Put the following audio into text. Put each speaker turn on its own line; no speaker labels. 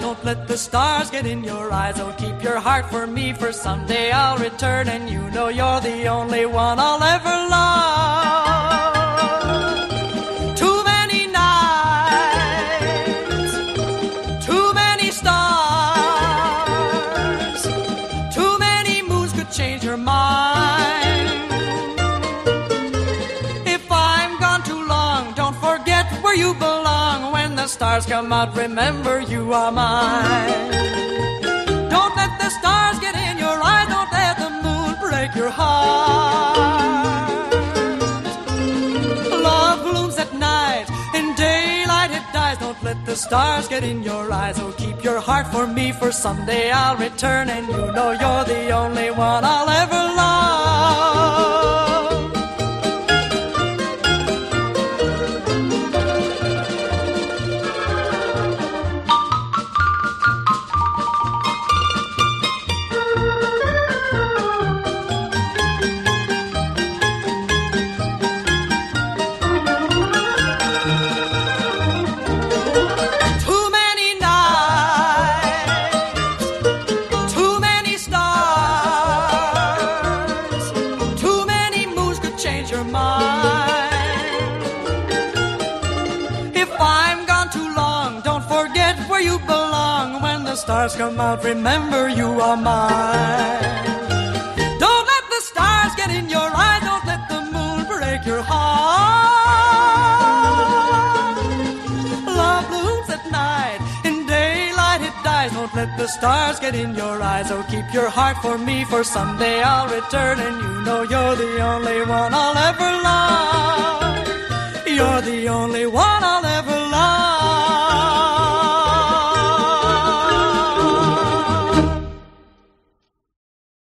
Don't let the stars get in your eyes. Oh, keep your heart for me, for someday I'll return, and you know you're the only one I'll ever love. Too many nights, too many stars, too many moons could change your mind. If I'm gone too long, don't forget where you belong. The stars come out, remember you are mine. Don't let the stars get in your eyes, don't let the moon break your heart. Love blooms at night, in daylight it dies. Don't let the stars get in your eyes. Oh, keep your heart for me, for someday I'll return, and you know you're the only one I'll you belong. When the stars come out, remember you are mine. Don't let the stars get in your eyes, don't let the moon break your heart. Love blooms at night, in daylight it dies. Don't let the stars get in your eyes. Oh, keep your heart for me, for someday I'll return, and you know you're the only one I'll ever love. You're the only one